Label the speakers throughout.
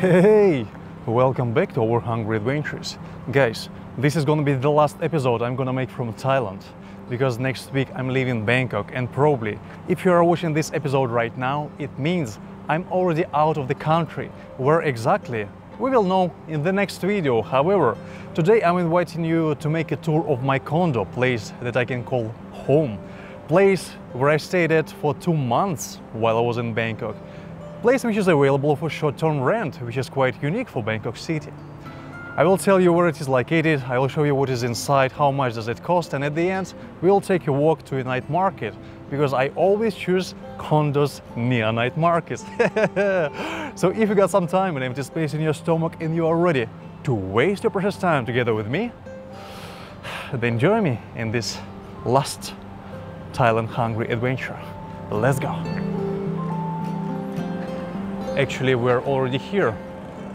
Speaker 1: Hey, welcome back to our Hungry Adventures. Guys, this is gonna be the last episode I'm gonna make from Thailand because next week I'm leaving Bangkok and probably if you are watching this episode right now, it means I'm already out of the country. Where exactly? We will know in the next video. However, today I'm inviting you to make a tour of my condo place that I can call home. Place where I stayed at for two months while I was in Bangkok place which is available for short-term rent, which is quite unique for Bangkok City. I will tell you where it is located, I will show you what is inside, how much does it cost, and at the end, we will take a walk to a night market, because I always choose condos near night markets. so if you got some time and empty space in your stomach and you are ready to waste your precious time together with me, then join me in this last Thailand hungry adventure. Let's go! Actually, we're already here.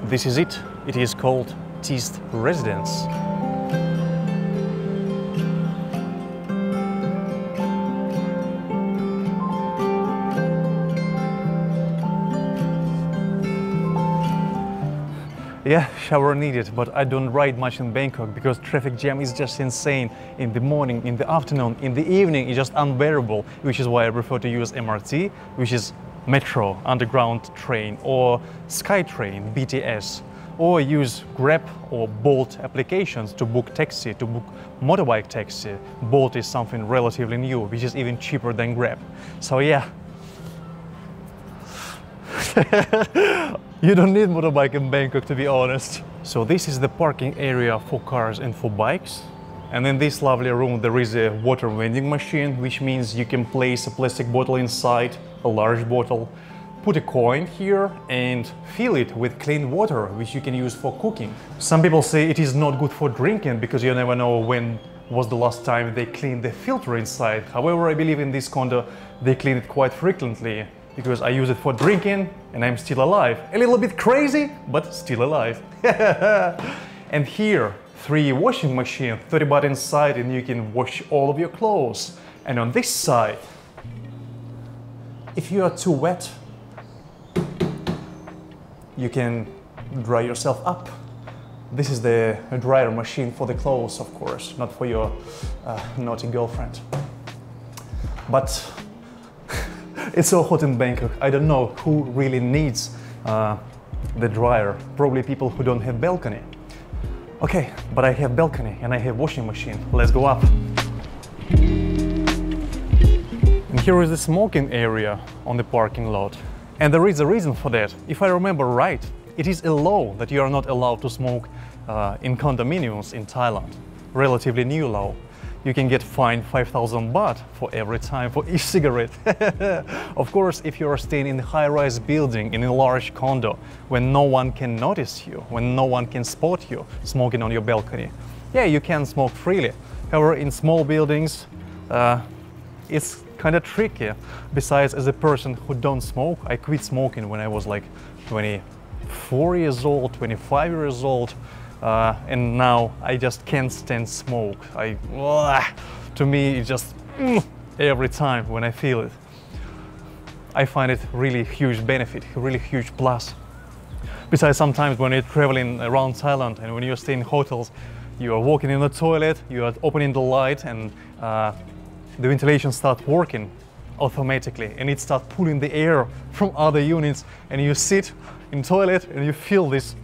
Speaker 1: This is it. It is called Teast Residence. Yeah, shower needed, but I don't ride much in Bangkok because traffic jam is just insane. In the morning, in the afternoon, in the evening, it's just unbearable, which is why I prefer to use MRT, which is metro, underground train, or SkyTrain, BTS, or use Grab or Bolt applications to book taxi, to book motorbike taxi. Bolt is something relatively new, which is even cheaper than Grab. So yeah. you don't need motorbike in Bangkok to be honest. So this is the parking area for cars and for bikes. And in this lovely room there is a water vending machine, which means you can place a plastic bottle inside a large bottle, put a coin here and fill it with clean water, which you can use for cooking. Some people say it is not good for drinking because you never know when was the last time they cleaned the filter inside. However, I believe in this condo they clean it quite frequently because I use it for drinking and I'm still alive. A little bit crazy, but still alive. and here, three washing machine, 30 baht inside and you can wash all of your clothes. And on this side, if you are too wet, you can dry yourself up. This is the dryer machine for the clothes, of course, not for your uh, naughty girlfriend. But it's so hot in Bangkok. I don't know who really needs uh, the dryer. Probably people who don't have balcony. Okay, but I have balcony and I have washing machine. Let's go up. Here is the smoking area on the parking lot. And there is a reason for that. If I remember right, it is a law that you are not allowed to smoke uh, in condominiums in Thailand. Relatively new law. You can get fined 5,000 baht for every time for each cigarette. of course, if you are staying in a high-rise building in a large condo, when no one can notice you, when no one can spot you smoking on your balcony, yeah, you can smoke freely. However, in small buildings, uh, it's kind of tricky. Besides, as a person who don't smoke, I quit smoking when I was like 24 years old, 25 years old, uh, and now I just can't stand smoke. I, to me, it just mm, every time when I feel it. I find it really huge benefit, really huge plus. Besides, sometimes when you're traveling around Thailand and when you're staying in hotels, you are walking in the toilet, you are opening the light and uh, the ventilation starts working automatically and it starts pulling the air from other units and you sit in toilet and you feel this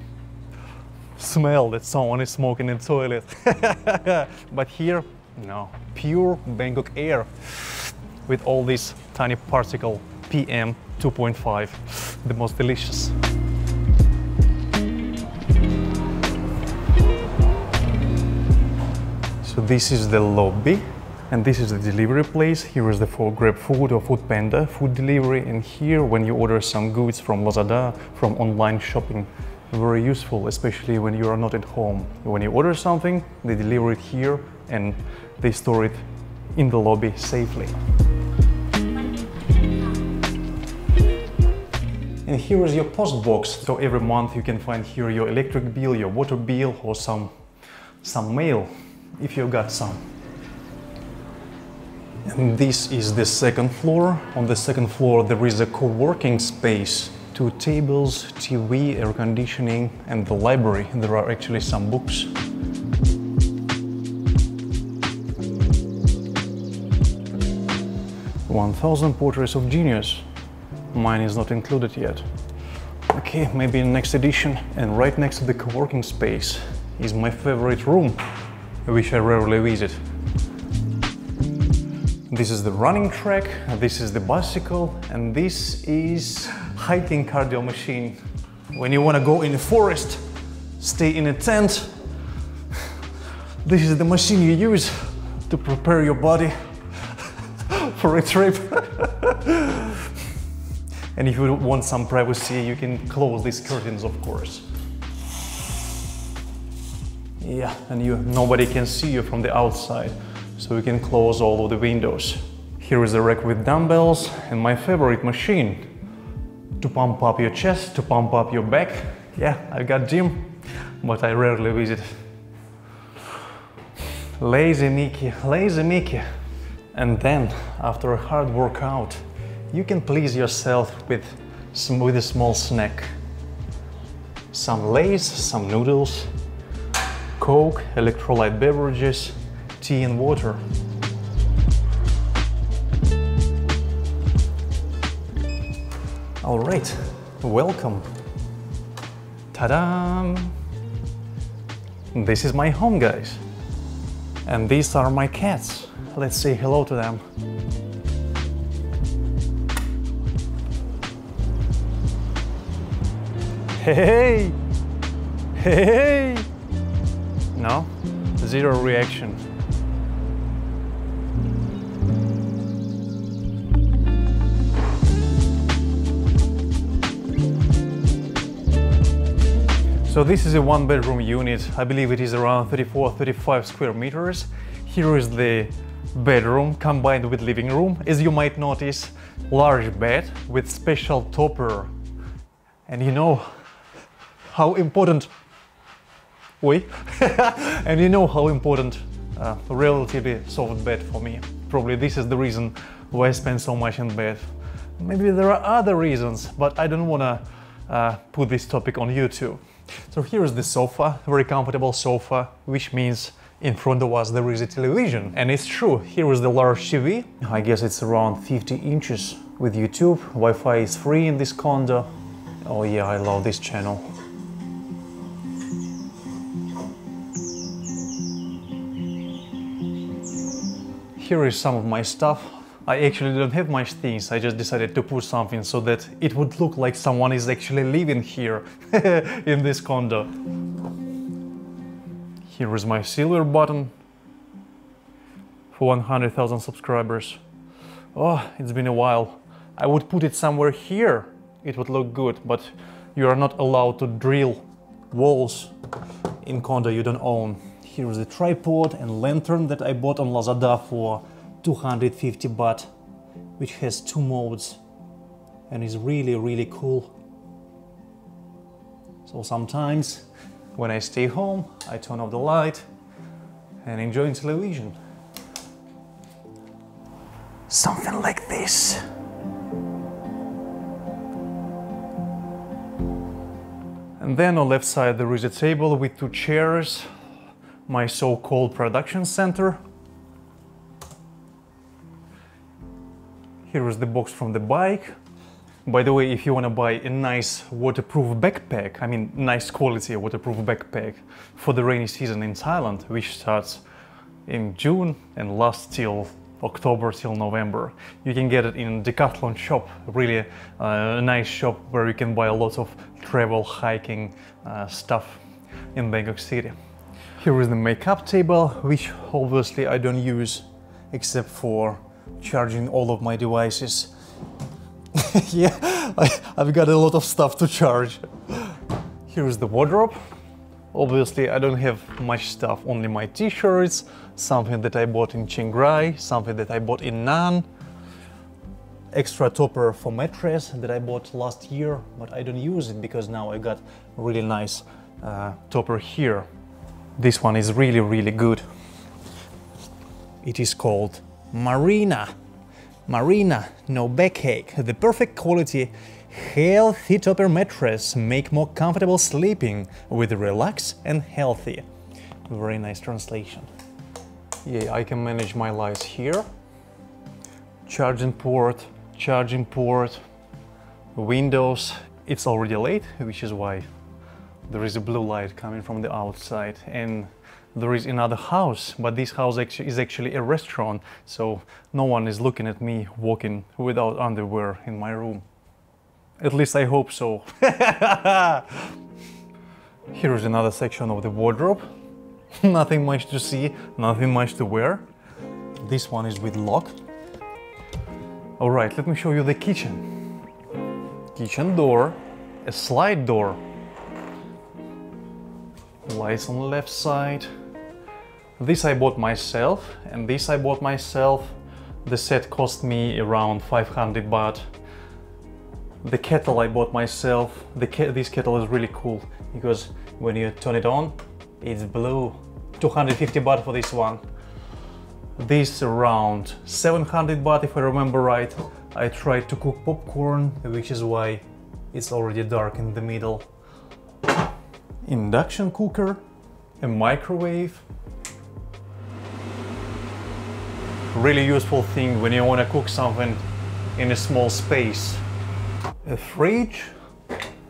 Speaker 1: smell that someone is smoking in toilet. but here, no, pure Bangkok air with all these tiny particle PM 2.5, the most delicious. So this is the lobby and this is the delivery place. Here is the for Grab Food or Food Panda food delivery. And here, when you order some goods from Lazada, from online shopping, very useful, especially when you are not at home. When you order something, they deliver it here and they store it in the lobby safely. And here is your post box. So every month you can find here your electric bill, your water bill, or some, some mail, if you got some. And this is the second floor. On the second floor there is a co-working space two tables, TV, air conditioning, and the library. There are actually some books. One thousand portraits of genius. Mine is not included yet. Okay, maybe in next edition. And right next to the co-working space is my favorite room, which I rarely visit. This is the running track, this is the bicycle, and this is hiking cardio machine. When you want to go in the forest, stay in a tent, this is the machine you use to prepare your body for a trip. and if you want some privacy, you can close these curtains, of course. Yeah, and you nobody can see you from the outside so we can close all of the windows. Here is a rack with dumbbells and my favorite machine to pump up your chest, to pump up your back. Yeah, I've got gym, but I rarely visit. Lazy Mickey, lazy Mickey. And then, after a hard workout, you can please yourself with, some, with a small snack. Some Lay's, some noodles, Coke, electrolyte beverages, tea and water. All right, welcome. Ta-da! This is my home, guys. And these are my cats. Let's say hello to them. Hey! Hey! No? Zero reaction. So this is a one bedroom unit. I believe it is around 34, 35 square meters. Here is the bedroom combined with living room. As you might notice, large bed with special topper. And you know how important we and you know how important uh, relatively soft bed for me. Probably this is the reason why I spend so much in bed. Maybe there are other reasons, but I don't want to uh, put this topic on YouTube. So here is the sofa, very comfortable sofa, which means in front of us there is a television. And it's true, here is the large TV. I guess it's around 50 inches with YouTube. Wi-Fi is free in this condo. Oh yeah, I love this channel. Here is some of my stuff. I actually don't have much things, I just decided to put something so that it would look like someone is actually living here in this condo. Here is my silver button for 100,000 subscribers. Oh, it's been a while. I would put it somewhere here, it would look good, but you are not allowed to drill walls in condo you don't own. Here is a tripod and lantern that I bought on Lazada for 250 baht, which has two modes and is really, really cool. So sometimes when I stay home, I turn off the light and enjoy television. Something like this. And then on left side there is a table with two chairs, my so-called production center Here is the box from the bike. By the way, if you want to buy a nice waterproof backpack, I mean nice quality waterproof backpack for the rainy season in Thailand, which starts in June and lasts till October till November. You can get it in Decathlon shop, really uh, a nice shop where you can buy a lot of travel hiking uh, stuff in Bangkok City. Here is the makeup table, which obviously I don't use except for charging all of my devices. yeah, I, I've got a lot of stuff to charge. Here's the wardrobe. Obviously, I don't have much stuff, only my t-shirts, something that I bought in Chiang Rai, something that I bought in Nan, extra topper for mattress that I bought last year, but I don't use it because now I got really nice uh, topper here. This one is really, really good. It is called Marina. Marina, no backache, the perfect quality, healthy topper mattress make more comfortable sleeping with relax and healthy. Very nice translation. Yeah, I can manage my lights here. Charging port, charging port, windows. It's already late, which is why there is a blue light coming from the outside and there is another house, but this house is actually a restaurant, so no one is looking at me walking without underwear in my room. At least I hope so. Here is another section of the wardrobe. nothing much to see, nothing much to wear. This one is with lock. Alright, let me show you the kitchen. Kitchen door, a slide door. Lights on the left side. This I bought myself and this I bought myself. The set cost me around 500 baht. The kettle I bought myself. The ke this kettle is really cool because when you turn it on, it's blue 250 baht for this one this around 700 baht if I remember right I tried to cook popcorn which is why it's already dark in the middle induction cooker a microwave really useful thing when you want to cook something in a small space a fridge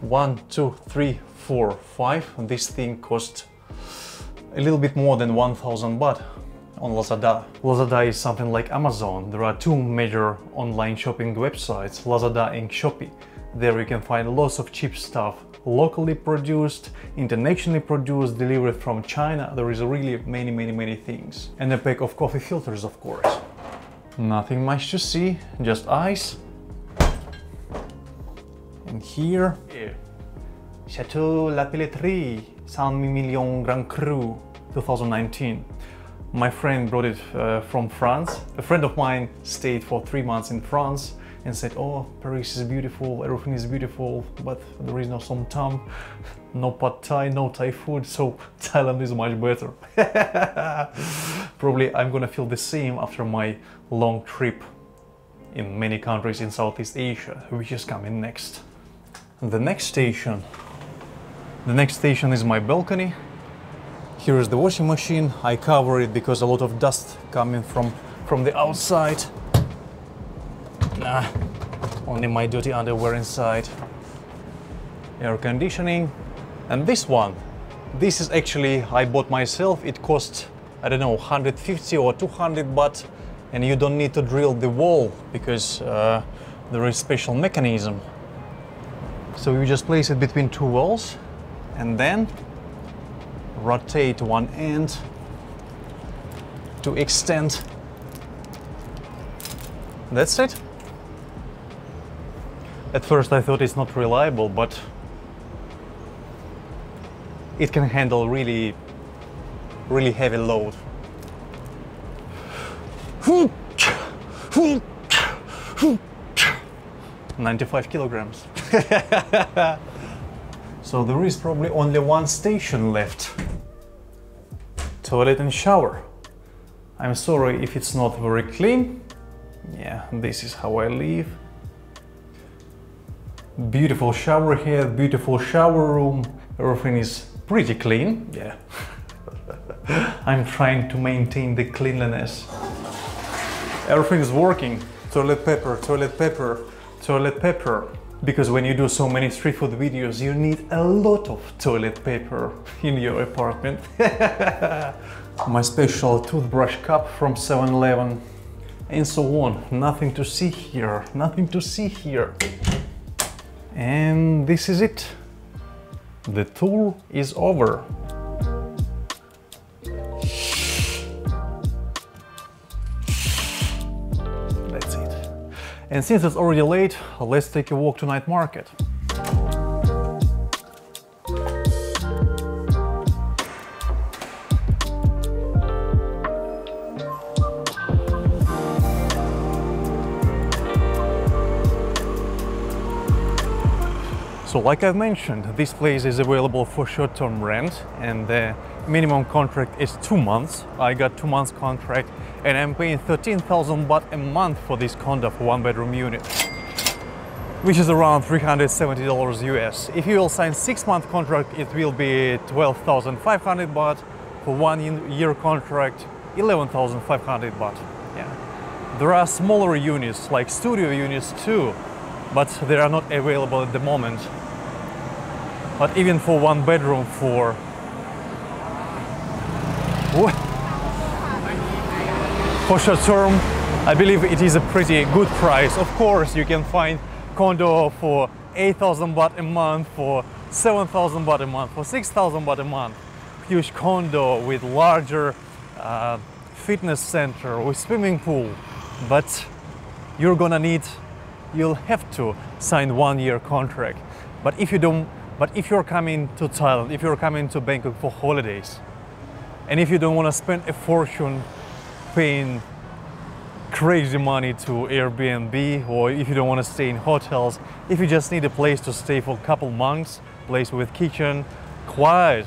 Speaker 1: one two three four five this thing cost a little bit more than 1000 baht on Lazada. Lazada is something like Amazon. There are two major online shopping websites, Lazada and Shopee. There you can find lots of cheap stuff, locally produced, internationally produced, delivered from China. There is really many, many, many things. And a pack of coffee filters, of course. Nothing much to see, just ice. And here, yeah. Chateau La Pelletrie, Saint-Émilion Grand Cru 2019. My friend brought it uh, from France. A friend of mine stayed for three months in France and said, oh, Paris is beautiful, everything is beautiful, but there is no som tam, no pad thai, no Thai food, so Thailand is much better. Probably I'm gonna feel the same after my long trip in many countries in Southeast Asia, which is coming next. The next station the next station is my balcony. Here is the washing machine. I cover it because a lot of dust coming from, from the outside. Nah, only my dirty underwear inside. Air conditioning. And this one, this is actually, I bought myself. It cost, I don't know, 150 or 200 baht. And you don't need to drill the wall because uh, there is special mechanism. So you just place it between two walls and then rotate one end to extend. That's it. At first I thought it's not reliable, but it can handle really, really heavy load. 95 kilograms. So there is probably only one station left. Toilet and shower. I'm sorry if it's not very clean. Yeah, this is how I live. Beautiful shower here, beautiful shower room. Everything is pretty clean. Yeah. I'm trying to maintain the cleanliness. Everything is working. Toilet paper, toilet paper, toilet paper because when you do so many street food videos you need a lot of toilet paper in your apartment. My special toothbrush cup from 7-Eleven and so on. Nothing to see here, nothing to see here. And this is it. The tour is over. That's it. And since it's already late, let's take a walk to night market. So like I've mentioned, this place is available for short-term rent and uh, minimum contract is two months. I got two months contract and I'm paying 13,000 baht a month for this condo for one bedroom unit, which is around 370 dollars US. If you will sign six month contract, it will be 12,500 baht. For one year contract, 11,500 baht. Yeah. There are smaller units like studio units too, but they are not available at the moment. But even for one bedroom for for short term, I believe it is a pretty good price. Of course, you can find condo for 8,000 baht a month, for 7,000 baht a month, for 6,000 baht a month. Huge condo with larger uh, fitness center with swimming pool, but you're gonna need, you'll have to sign one year contract. But if you don't, but if you're coming to Thailand, if you're coming to Bangkok for holidays, and if you don't want to spend a fortune paying crazy money to Airbnb or if you don't want to stay in hotels, if you just need a place to stay for a couple months, place with kitchen, quiet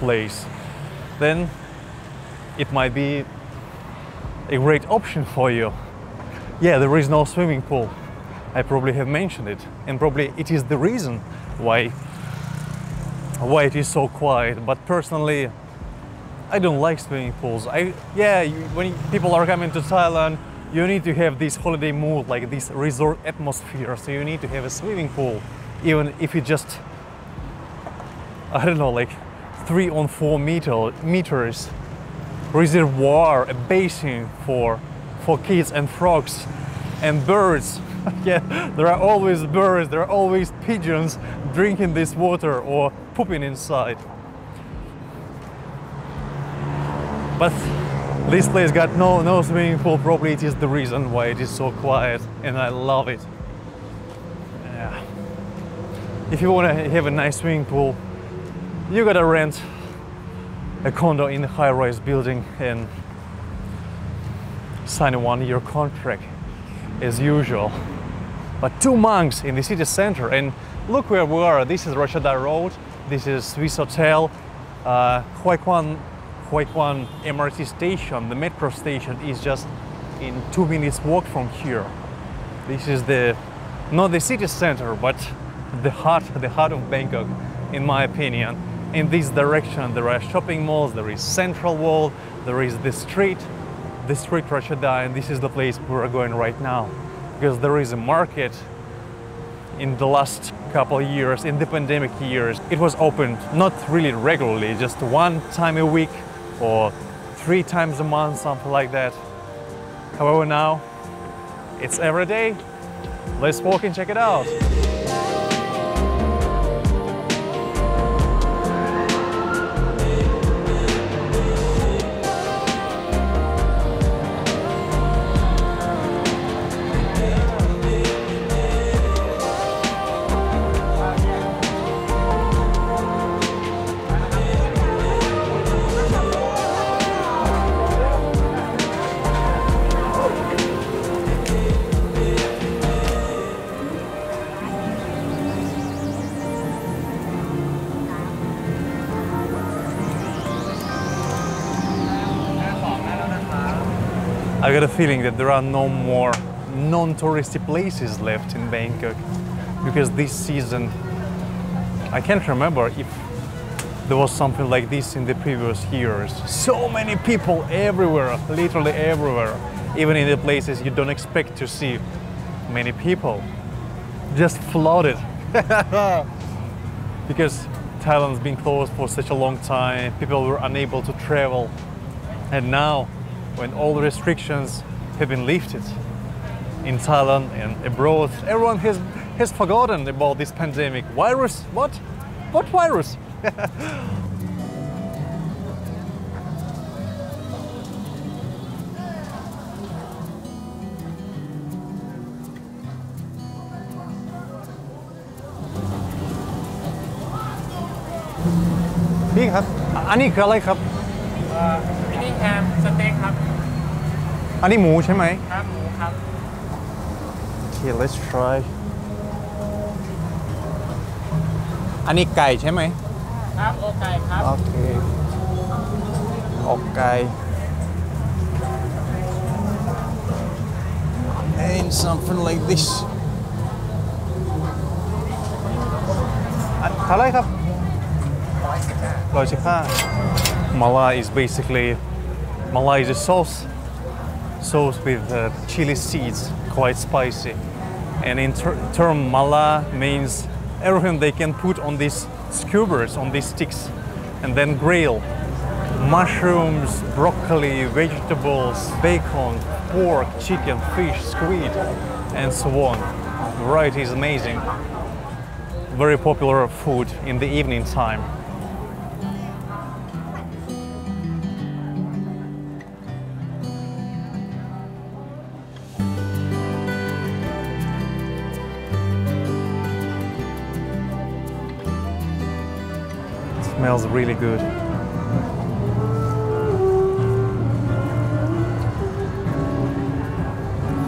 Speaker 1: place, then it might be a great option for you. Yeah, there is no swimming pool. I probably have mentioned it, and probably it is the reason why why it is so quiet. But personally, I don't like swimming pools. I yeah, you, when people are coming to Thailand, you need to have this holiday mood, like this resort atmosphere. So you need to have a swimming pool, even if you just I don't know, like three on four meter, meters reservoir, a basin for for kids and frogs and birds. yeah, there are always birds, there are always pigeons drinking this water or pooping inside. But this place got no, no swimming pool, probably it is the reason why it is so quiet and I love it. Yeah. If you want to have a nice swimming pool, you gotta rent a condo in a high-rise building and sign a one-year contract as usual. But two monks in the city center and look where we are. This is Ratchada Road, this is Swiss Hotel, uh, Huai Khwang Huayquan MRT station, the metro station, is just in two minutes walk from here. This is the not the city center, but the heart, the heart of Bangkok, in my opinion. In this direction, there are shopping malls, there is Central World, there is the street, the street Ratchada, and this is the place we're going right now, because there is a market. In the last couple years, in the pandemic years, it was opened not really regularly, just one time a week or three times a month, something like that. However, now it's every day. Let's walk and check it out. A feeling that there are no more non-touristy places left in Bangkok because this season I can't remember if there was something like this in the previous years. So many people everywhere, literally everywhere, even in the places you don't expect to see many people, just flooded. because Thailand's been closed for such a long time, people were unable to travel, and now when all the restrictions have been lifted in Thailand and abroad, everyone has, has forgotten about this pandemic. Virus? What? What virus? พี่ครับ อันนี้คืออะไรครับ
Speaker 2: มินิแฮมสเต็ก ครับ
Speaker 1: อันนี้หมูใช่ไหม
Speaker 2: ครับหมูครับ
Speaker 1: Okay, let's try อันนี้ไก่ใช่ไหม
Speaker 2: ครับโอไก่ครับ
Speaker 1: โอเคอกไก่ and something like this อ่ะเท่าไหรครับร้อยสิบห้า Mala is basically Mala is sauce sauce with uh, chili seeds quite spicy and in ter- term Mala means everything they can put on these skewers on these sticks and then grill mushrooms, broccoli, vegetables, bacon, pork, chicken, fish, squid, and so on. Variety is amazing. Very popular food in the evening time. Smells really good.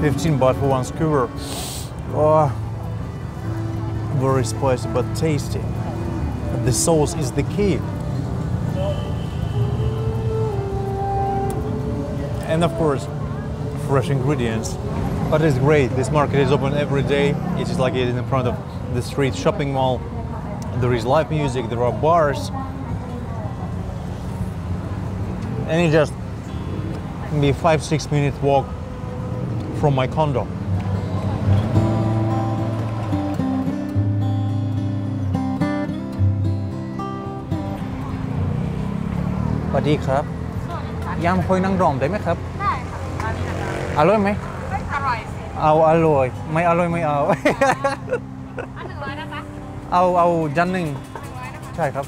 Speaker 1: Fifteen baht for one skewer. Oh, very spicy but tasty. The sauce is the key. And of course, fresh ingredients. But it's great. This market is open every day. It is like it is in front of the street shopping mall there is live music, there are bars, and it just be five six minute walk from my condo. Swadee
Speaker 3: เอา
Speaker 1: เอาจานหนึ่งใช่ครับ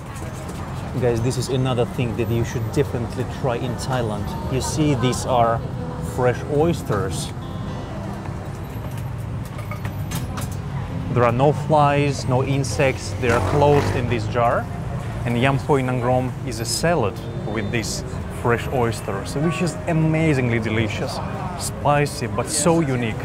Speaker 1: Guys, this is another thing that you should definitely try in Thailand. You see, these are fresh oysters. There are no flies, no insects. They are closed in this jar. And yam hoi nangrom is a salad with these fresh oysters, which is amazingly delicious, spicy, but so unique.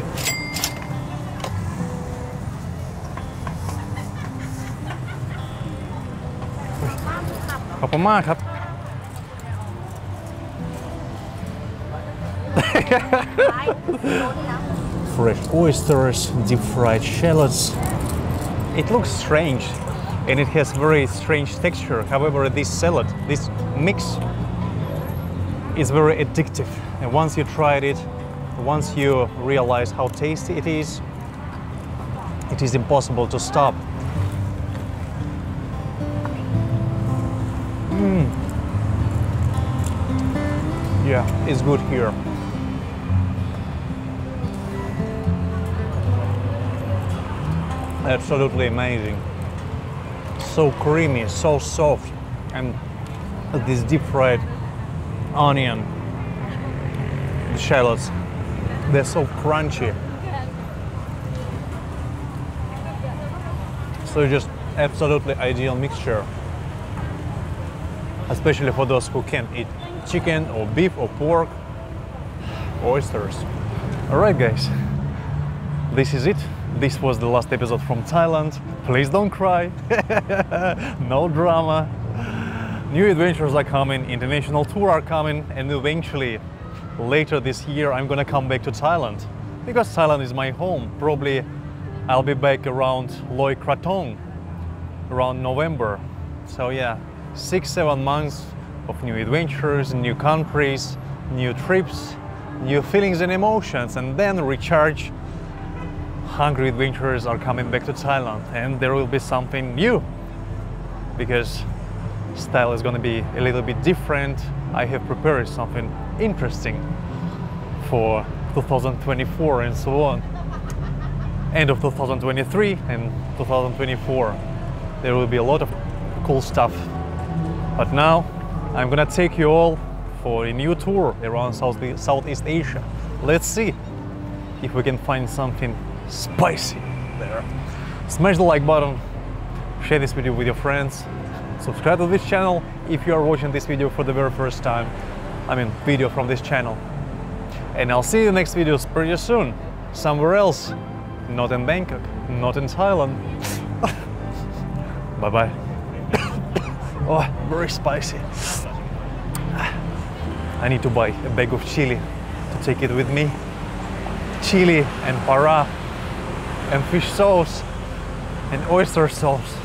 Speaker 1: ขอบคุณมากครับ
Speaker 3: ร้ายโลนี่แล้ว
Speaker 1: fresh oysters, deep fried shallots. It looks strange and it has very strange texture. However, this salad, this mix is very addictive. And once you tried it, once you realize how tasty it is, it is impossible to stop. Yeah, it's good here. absolutely amazing. So creamy, so soft, and this deep fried onion, the shallots, they're so crunchy. So just absolutely ideal mixture, especially for those who can't eat chicken or beef or pork, oysters. All right, guys this is it. This was the last episode from Thailand. Please don't cry. no drama. New adventures are coming, international tour are coming, and eventually, later this year, I'm gonna come back to Thailand because Thailand is my home. Probably I'll be back around Loi Krathong around November. So yeah, six, seven months of new adventures, new countries, new trips, new feelings and emotions, and then recharge hungry adventurers are coming back to Thailand and there will be something new because style is going to be a little bit different. I have prepared something interesting for 2024 and so on. End of 2023 and 2024. There will be a lot of cool stuff. But now I'm gonna take you all for a new tour around South Southeast Asia. Let's see if we can find something spicy there. Smash the like button, share this video with your friends, subscribe to this channel if you are watching this video for the very first time. I mean, video from this channel. And I'll see you in the next videos pretty soon, somewhere else, not in Bangkok, not in Thailand. bye bye. Oh, very spicy. I need to buy a bag of chili to take it with me. Chili and para and fish sauce and oyster sauce.